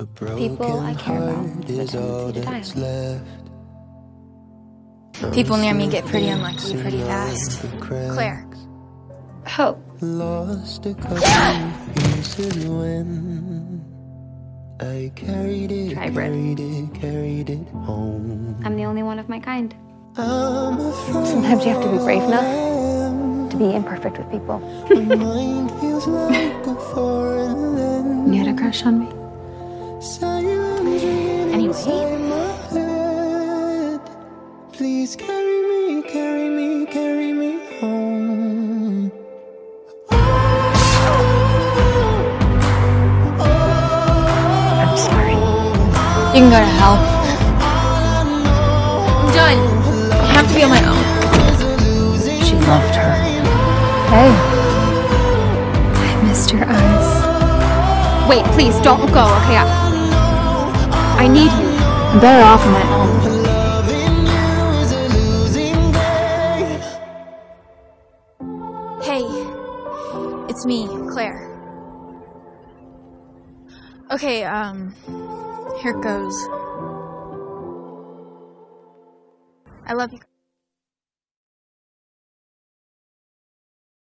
A People I care about is all that's left. People near me get pretty unlucky pretty fast. Claire. Hope. Lost a couple pieces when I carried it, carried it, carried it home. I'm the only one of my kind. Sometimes you have to be brave enough to be imperfect with people. My mind feels like a foreign land. You had a crush on me? Silence Anyway. inside my head. Please carry me, carry me, carry me home. I'm sorry. You can go to hell. I'm done. I have to be on my own. She loved her. Hey. I missed your eyes. Wait, please don't go, okay? I, I need you. I'm better off on my own. Hey, it's me, Claire. Okay, um, here it goes. I love you.